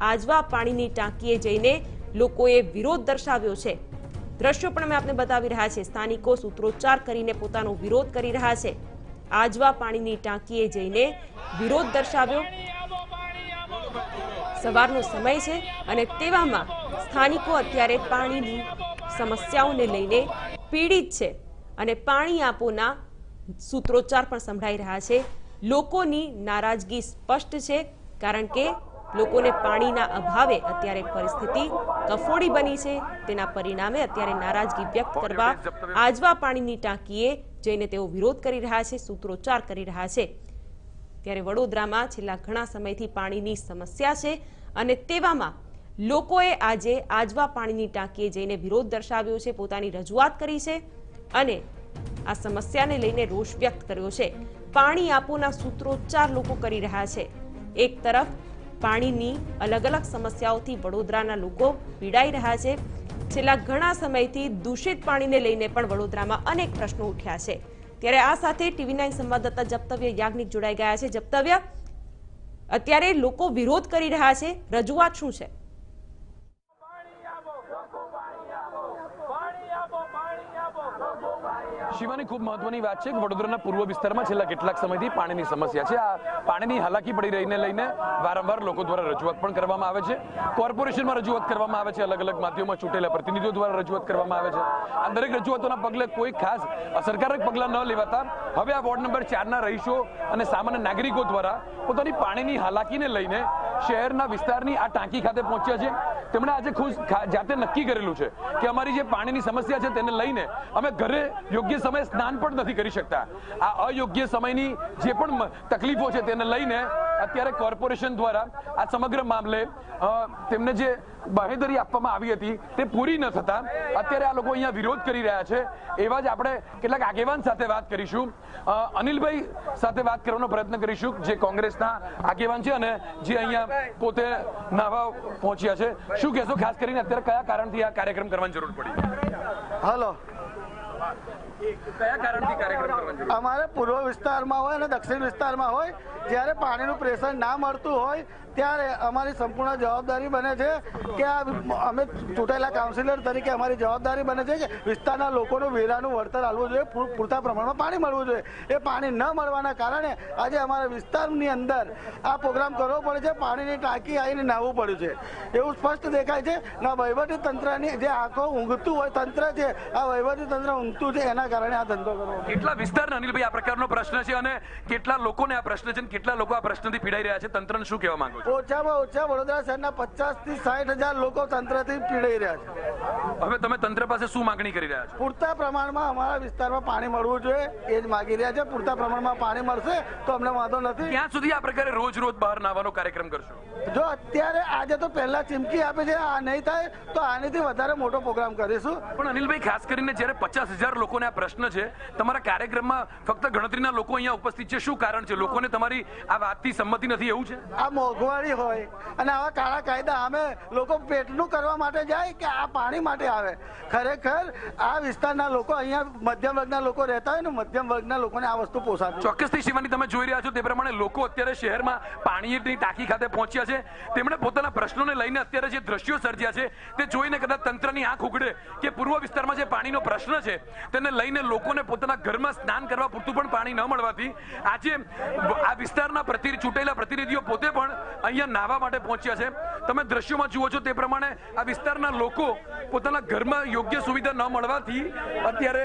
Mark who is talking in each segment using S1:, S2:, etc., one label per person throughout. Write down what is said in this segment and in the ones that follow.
S1: આજવા પાણીની ટાંકીએ જઈને લોકોએ વિરોધ દર્શાવ્યો છે. દ્રશ્યો પણ અમે આપને બતાવી રહ્યા છે સ્થાનિકો સૂત્રોચ્ચાર કરીને પોતાનો વિરોધ કરી રહ્યા છે. આજવા પાણીની ટાંકીએ જઈને વિરોધ દર્શાવ્યો. સવારનો સમય છે અને તેવામાં સ્થાનિકો અત્યારે પાણીની સમસ્યાઓને લઈને પીડિત છે અને પાણી આપોના સૂત્રોચ્ચાર પણ સંભળાઈ રહ્યા છે. લોકોની નારાજગી સ્પષ્ટ છે કારણ કે લોકોને પાણીના અભાવે અત્યારે પરિસ્થિતિ કફોડી બની છે. તેના પરિણામે અત્યારે નારાજગી વ્યક્ત કરવા આજવા પાણીની ટાંકીએ જઈને તેઓ વિરોધ કરી રહ્યા છે સૂત્રોચ્ચાર કરી રહ્યા છે. ત્યારે વડોદરામાં છેલ્લા ઘણા સમયથી પાણીની સમસ્યા છે અને તેવામાં લોકોએ આજે આજવા પાણીની ટાંકીએ જઈને વિરોધ દર્શાવ્યો છે પોતાની રજૂઆત કરી છે અને આ સમસ્યાને લઈને રોષ વ્યક્ત કર્યો છે. પાણી આપોના સૂત્રોચ્ચાર લોકો કરી રહ્યા છે. એક તરફ પાણીની અલગ અલગ સમસ્યાઓથી વડોદરાના લોકો પીડાઈ રહ્યા છે. છેલ્લા ઘણા સમયથી દૂષિત પાણીને લઈને પણ વડોદરામાં અનેક પ્રશ્નો ઉઠ્યા છે. ત્યારે આ સાથે ટીવી નાઇન સંવાદદાતા જપ્તવ્ય યાજ્ઞિક જોડાઈ ગયા છે. જપ્તવ્ય, અત્યારે લોકો વિરોધ કરી રહ્યા છે. રજૂઆત શું છે?
S2: શિવાની ખૂબ મહત્વની વાત છે કે વડોદરાના પૂર્વ વિસ્તારમાં છેલ્લા કેટલાક સમયથી પાણીની સમસ્યા છે. આ પાણીની હાલાકી પડી રહીને લઈને વારંવાર લોકો દ્વારા રજૂઆત પણ કરવામાં આવે છે. કોર્પોરેશનમાં રજૂઆત કરવામાં આવે છે. અલગ અલગ માધ્યમમાં ચૂંટેલા પ્રતિનિધિઓ દ્વારા રજૂઆત કરવામાં આવે છે. આ દરેક રજૂઆતોના પગલે કોઈ ખાસ અસરકારક પગલાં ન લેવાતા હવે આ વોર્ડ નંબર ચારના રહીશો અને સામાન્ય નાગરિકો દ્વારા પોતાની પાણીની હાલાકીને લઈને શહેરના વિસ્તારની આ ટાંકી ખાતે પહોંચ્યા છે. તેમણે આજે ખુદ જાતે નક્કી કરેલું છે કે અમારી જે પાણીની સમસ્યા છે તેને લઈને અમે ઘરે યોગ્ય સમયે સ્નાન પણ નથી કરી શકતા. આ અયોગ્ય સમયની જે પણ તકલીફો છે તેને લઈને અત્યારે કોર્પોરેશન દ્વારા આ સમગ્ર મામલે તેમને જે બાહેધરી આપવામાં આવી હતી તે પૂરી ન થતા અત્યારે આ લોકો અહીંયા વિરોધ કરી રહ્યા છે. એવા જ આપણે કેટલાક આગેવાન સાથે વાત કરીશું. અનિલભાઈ સાથે વાત કરવાનો પ્રયત્ન કરીશું, જે કોંગ્રેસના આગેવાન છે અને જે અહીંયા પોતે નાવા પહોંચ્યા છે. શું કહેશો? ખાસ કરીને અત્યારે કયા કારણથી આ કાર્યક્રમ કરવાની જરૂર પડી?
S3: હલો. અમારે પૂર્વ વિસ્તારમાં હોય અને દક્ષિણ વિસ્તારમાં હોય. જ્યારે પાણીનું પ્રેશર ના મળતું હોય, ત્યારે અમારી સંપૂર્ણ જવાબદારી બને છે કે આ અમે ચૂંટાયેલા કાઉન્સિલર તરીકે અમારી જવાબદારી બને છે કે વિસ્તારના લોકોનું વેરાનું વળતર આવવું જોઈએ પૂરતા પ્રમાણમાં પાણી મળવું જોઈએ. એ પાણી ન મળવાના કારણે આજે અમારા વિસ્તારની અંદર આ પ્રોગ્રામ કરવો પડે છે, પાણીની ટાંકી આવીને નાહવું પડ્યું છે. એવું સ્પષ્ટ દેખાય છે. વહીવટી તંત્રની જે આંખો ઊંઘતું હોય તંત્ર છે, આ વહીવટી તંત્ર ઊંઘતું છે એના કારણે આ ધંધો કરવો
S2: કેટલા વિસ્તારના અનિલભાઈ આ પ્રકારનો પ્રશ્ન છે અને કેટલા લોકોને આ પ્રશ્ન છે અને કેટલા લોકો આ પ્રશ્નથી પીડાઈ રહ્યા છે? તંત્રને શું કહેવા માંગો છો?
S3: ઓછામાં ઓછા વડોદરા શહેરના પચાસથી સાઠ હજાર લોકો તંત્રથી પીડાઈ રહ્યા છે.
S2: હવે તમે તંત્ર પાસે શું માંગણી કરી રહ્યા છો?
S3: પૂરતા પ્રમાણમાં અમારા વિસ્તારમાં પાણી મળવું જોઈએ એ જ માગી રહ્યા છે. પૂરતા પ્રમાણમાં પાણી મળશે તો અમને વાંધો નથી.
S2: ક્યાં સુધી આ પ્રકારે રોજ રોજ બહાર નાવાનો કાર્યક્રમ કરશો?
S3: જો અત્યારે આજે તો પહેલા ચીમકી આપે છે આ નહીં થાય તો આનેથી વધારે મોટો પ્રોગ્રામ કરીશું.
S2: પણ અનિલભાઈ ખાસ કરીને જ્યારે પચાસ હજાર લોકોને આ પ્રશ્ન છે. તમારા કાર્યક્રમમાં ફક્ત ગણતરીના લોકો અહીંયા ઉપસ્થિત છે. શું કારણ છે? લોકોને તમારી આ વાતથી સંમતિ નથી એવું છે?
S3: આ મોંઘવારી હોય અને આવા કાળા કાયદા અમે લોકો પેટનું કરવા માટે જાય કે આ પાણી માટે આવે? ખરેખર આ વિસ્તારના લોકો અહીંયા મધ્યમ વર્ગના લોકો રહેતા હોય ને મધ્યમ વર્ગના લોકોને આ વસ્તુ પોસાય
S2: ચોક્કસથી શિવાની તમે જોઈ રહ્યા છો. તે પ્રમાણે લોકો અત્યારે શહેરમાં પાણીની ટાંકી ખાતે પહોંચ્યા છે. તેમણે પોતાના પ્રશ્નોને લઈને અત્યારે જે દ્રશ્યો સર્જ્યા છે તે જોઈને કદાચ તંત્રની આંખ ઉઘડે કે પૂર્વ વિસ્તારમાં જે પાણીનો પ્રશ્ન છે તેને લઈને લોકોને પોતાના ઘરમાં સ્નાન કરવા પૂરતું પણ પાણી ન મળવાથી આજે આ વિસ્તારના પ્રતિ, ચૂંટેલા પ્રતિનિધિઓ પોતે પણ અહીંયા નાહવા માટે પહોંચ્યા છે. તમે દ્રશ્યોમાં જુઓ છો તે પ્રમાણે આ વિસ્તારના લોકો પોતાના ઘરમાં યોગ્ય સુવિધા ન મળવાથી અત્યારે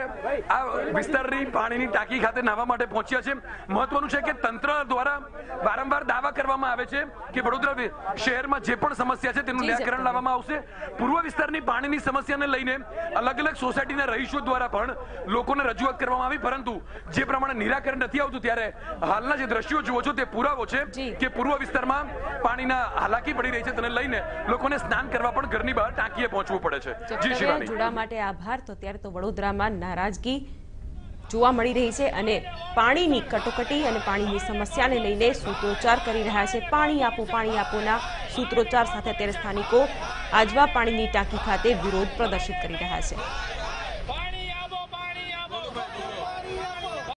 S2: આ વિસ્તારની પાણીની ટાંકી ખાતે નાહવા માટે પહોંચ્યા છે. મહત્વનું છે કે તંત્ર દ્વારા વારંવાર દાવા કરવામાં આવે છે કે વડોદરા શહેરમાં જે પણ સમસ્યા છે તેનું નિરાકરણ લાવવામાં આવશે. પૂર્વ વિસ્તારની પાણીની સમસ્યાને લઈને અલગ અલગ સોસાયટીના રહીશો દ્વારા પણ લોકોને રજૂઆત કરવામાં આવી પરંતુ જે પ્રમાણે નિરાકરણ નથી આવતું ત્યારે હાલના જે દ્રશ્યો જુઓ છો તે પુરાવો છે કે પૂર્વ વિસ્તારમાં પાણીના હાલાકી પડી રહી છે. તેને લઈને લોકોને સ્નાન કરવા પણ ઘરની બહાર ટાંકીએ પહોંચવું પડે છે. જી શિવાની
S1: જોડા માટે આભાર તો ત્યારે તો વડોદરામાં નારાજગી જોવા મળી રહી છે અને પાણીની કટોકટી અને પાણીની સમસ્યાને લઈને સૂત્રોચ્ચાર કરી રહ્યા છે. પાણી આપો પાણી આપોના સૂત્રોચ્ચાર સાથે અત્યારે સ્થાનિકો આજવા પાણીની ટાંકી ખાતે વિરોધ પ્રદર્શિત કરી રહ્યા છે.